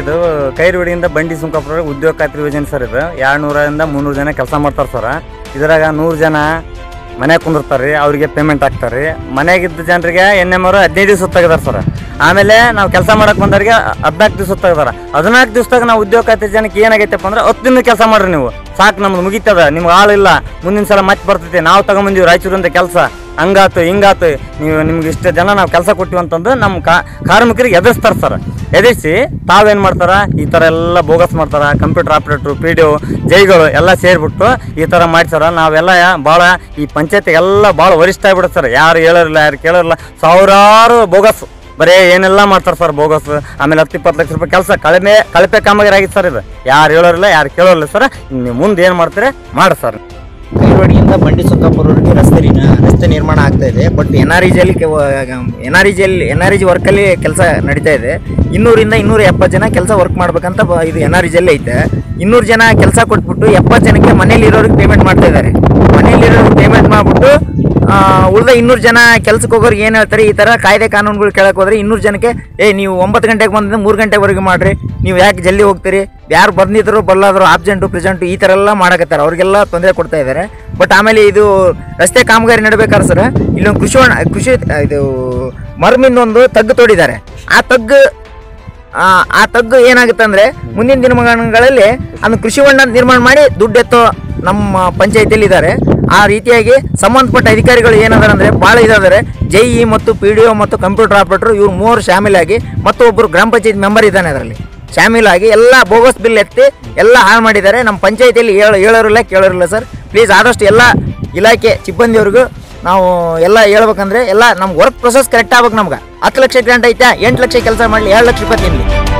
ಇದು ಕೈರುಡಿಯಿಂದ ಬಂಡಿ ಸುಂಕಪುರ ಉದ್ಯೋಗ ಖಾತ್ರಿ ಯೋಜನೆ ಸರ್ ಇದು. ಎರಡ್ನೂರಿಂದ ಮುನ್ನೂರು ಜನ ಕೆಲಸ ಮಾಡ್ತಾರೆ ಸರ್. ಇದ್ರಾಗ ನೂರು ಜನ ಮನೆ ಕುಂದಿರ್ತಾರೆ ರೀ ಅವರಿಗೆ ಪೇಮೆಂಟ್ ಹಾಕ್ತಾರೆ. ರೀ ಮನೆಗಿದ್ದ ಜನರಿಗೆ ಎನ್ ಎಂ ಅವರು ಹದಿನೈದು ದಿವಸ ತೆಗೆದಾರೆ ಸರ್. ಆಮೇಲೆ ನಾವು ಕೆಲಸ ಮಾಡಕ್ ಬಂದವರಿಗೆ ಹದಿನಾಲ್ಕು ದಿವಸ ತೆಗೆದಾರ ಹದಿನಾಲ್ಕು ದಿವಸದಾಗ ನಾವು ಉದ್ಯೋಗ ಖಾತೆ ಜನಕ್ಕೆ ಏನಾಗೈತಪ್ಪ ಅಂದ್ರೆ ಹತ್ತು ದಿನ ಕೆಲಸ ಮಾಡ್ರಿ ನೀವು. ಸಾಕು ನಮ್ದು ಮುಗಿತದ, ನಿಮ್ಗೆ ಆಳಿಲ್ಲ ಮುಂದಿನ ಸಲ ಮತ್ತೆ ಬರ್ತೈತಿ. ನಾವು ತಗೊಂಬಂದೀವಿ ರಾಯಚೂರಿಂದ ಕೆಲಸ. ಹಂಗಾತು, ಹಿಂಗಾತು, ನೀವು ನಿಮ್ಗೆ ಇಷ್ಟು ಜನ ನಾವು ಕೆಲಸ ಕೊಟ್ಟಿವಿ ಅಂತಂದು ನಮ್ಮ ಕಾರ್ಮಿಕರಿಗೆ ಎದುರಿಸ್ತಾರೆ ಸರ್. ಎದುರಿಸಿ ತಾವೇನು ಮಾಡ್ತಾರೆ? ಈ ಥರ ಎಲ್ಲ ಬೋಗಸ್ ಮಾಡ್ತಾರೆ? ಕಂಪ್ಯೂಟರ್ ಆಪ್ರೇಟ್ರು, ಪಿ ಡಿ ಒ, ಜೈಗಳು ಎಲ್ಲ ಸೇರಿಬಿಟ್ಟು ಈ ಥರ ಮಾಡ್ತಾರೆ ನಾವೆಲ್ಲ ಭಾಳ ಈ ಎಲ್ಲ ಭಾಳ ವರಿಷ್ಠ ಆಗಿಬಿಡುತ್ತೆ ಸರ್. ಯಾರು ಹೇಳೋರಿಲ್ಲ, ಯಾರು ಕೇಳೋರಿಲ್ಲ. ಸಾವಿರಾರು ಬೋಗಸ್, ಬರೀ ಏನೆಲ್ಲ ಮಾಡ್ತಾರೆ ಸರ್ ಬೋಗಸ್? ಆಮೇಲೆ ಹತ್ತು ಇಪ್ಪತ್ತು ಲಕ್ಷ ರೂಪಾಯಿ ಕೆಲಸ ಕಳಮೆ, ಕಳಪೆ ಕಾಮಗಾರಿ ಆಗಿತ್ತು ಸರ್ ಇದು. ಯಾರು ಹೇಳೋರಿಲ್ಲ, ಯಾರು ಕೇಳೋರಿಲ್ಲ ಸರ್. ನೀವು ಮುಂದೆ ಏನು ಮಾಡ್ತೀರಿ, ಮಾಡಿ ಸರ್. ಕೈವಾಡಿಯಿಂದ ಬಂಡಿ ಸುತ್ತಾಪುರವರೆಗೆ ರಸ್ತೆ ರಸ್ತೆ ನಿರ್ಮಾಣ ಆಗ್ತಾ ಇದೆ. ಬಟ್ ಎನ್ ಆರ್ ಜಿಯಲ್ಲಿ ಎನ್ ಆರ್ ಜಿಯಲ್ಲಿ ಎನ್ ಆರ್ ಜಿ ವರ್ಕಲ್ಲಿ ಕೆಲಸ ನಡೀತಾ ಇದೆ. ಇನ್ನೂರಿಂದ ಇನ್ನೂರ ಎಪ್ಪತ್ತು ಜನ ಕೆಲಸ ವರ್ಕ್ ಮಾಡ್ಬೇಕಂತ ಇದು ಎನ್ ಆರ್ ಜಿಯಲ್ಲಿ ಐತೆ. ಇನ್ನೂರು ಜನ ಕೆಲಸ ಕೊಟ್ಬಿಟ್ಟು ಎಪ್ಪತ್ತು ಜನಕ್ಕೆ ಮನೇಲಿ ಇರೋರಿಗೆ ಪೇಮೆಂಟ್ ಮಾಡ್ತಾ ಇದ್ದಾರೆ ಮನೇಲಿ ಇರೋರಿಗೆ ಪೇಮೆಂಟ್ ಮಾಡಿಬಿಟ್ಟು ಉಳಿದ ಇನ್ನೂರು ಜನ ಕೆಲ್ಸಕ್ಕೆ ಹೋಗೋರಿಗೆ ಏನು ಹೇಳ್ತಾರೆ, ಈ ಥರ ಕಾಯ್ದೆ ಕಾನೂನುಗಳು ಕೇಳಕ್ಕೆ ಹೋದ್ರೆ ಇನ್ನೂರು ಜನಕ್ಕೆ, ಏ, ನೀವು ಒಂಬತ್ತು ಗಂಟೆಗೆ ಬಂದ್ರೆ ಮೂರು ಗಂಟೆವರೆಗೆ ಮಾಡಿರಿ. ನೀವು ಯಾಕೆ ಜಲ್ದಿ ಹೋಗ್ತೀರಿ? ಯಾರು ಬಂದಿದ್ರು ಬಲ್ಲಾದ್ರು ಆಬ್ಸೆಂಟು ಪ್ರೆಸೆಂಟು ಈ ಥರ ಎಲ್ಲ ಮಾಡಕತ್ತಾರೆ. ಅವ್ರಿಗೆಲ್ಲ ತೊಂದರೆ ಕೊಡ್ತಾ ಇದ್ದಾರೆ ಬಟ್ ಆಮೇಲೆ ಇದು ರಸ್ತೆ ಕಾಮಗಾರಿ ನಡಬೇಕಾದ್ರೆ ಸರ್ ಇಲ್ಲೊಂದು ಕೃಷಿ ಕೃಷಿ, ಇದು ಮರ್ಮಿಂದೊಂದು ತಗ್ಗು ತೋಡಿದ್ದಾರೆ. ಆ ತಗ್ಗು ಆ ತಗ್ಗು ಏನಾಗುತ್ತೆ ಅಂದರೆ ಮುಂದಿನ ದಿನಮಾನಗಳಲ್ಲಿ ಅದನ್ನು ಕೃಷಿ ಹೊಂಡ ನಿರ್ಮಾಣ ಮಾಡಿ ದುಡ್ಡು ಎತ್ತೋ ನಮ್ಮ ಪಂಚಾಯತಿಯಲ್ಲಿ ಇದ್ದಾರೆ. ಆ ರೀತಿಯಾಗಿ ಸಂಬಂಧಪಟ್ಟ ಅಧಿಕಾರಿಗಳು ಏನಾದಾರೆ ಅಂದರೆ ಭಾಳ ಇದಾದರೆ ಜೈ ಇ ಮತ್ತು ಪಿ ಮತ್ತು ಕಂಪ್ಯೂಟರ್ ಆಪರೇಟರ್ ಇವ್ರು ಮೂವರು ಶಾಮೀಲಾಗಿ ಮತ್ತು ಒಬ್ಬರು ಗ್ರಾಮ ಪಂಚಾಯತ್ ಮೆಂಬರ್ ಇದ್ದಾನೆ ಅದರಲ್ಲಿ. ಶಾಮೀಲಾಗಿ ಎಲ್ಲ ಬೋಗಸ್ ಬಿಲ್ ಎತ್ತಿ ಎಲ್ಲ ಹಾಳು ಮಾಡಿದ್ದಾರೆ. ನಮ್ಮ ಪಂಚಾಯತಿಯಲ್ಲಿ ಹೇಳ ಹೇಳೋರಿಲ್ಲ, ಕೇಳೋರಿಲ್ಲ ಸರ್. ಪ್ಲೀಸ್ ಆದಷ್ಟು ಎಲ್ಲ ಇಲಾಖೆ ಸಿಬ್ಬಂದಿಯವ್ರಿಗೂ ನಾವು ಎಲ್ಲ ಹೇಳ್ಬೇಕಂದ್ರೆ ಎಲ್ಲ ನಮ್ಗೆ ವರ್ಕ್ ಪ್ರೊಸೆಸ್ ಕರೆಕ್ಟ್ ಆಗ್ಬೇಕು ನಮ್ಗೆ. ಹತ್ತು ಲಕ್ಷ ಗ್ರಾಂಟ್ ಐತೆ ಎಂಟು ಲಕ್ಷ ಕೆಲಸ ಮಾಡಲಿ, ಎರಡು ಲಕ್ಷ ರೂಪಾಯಿ ತಿನ್ನಲಿ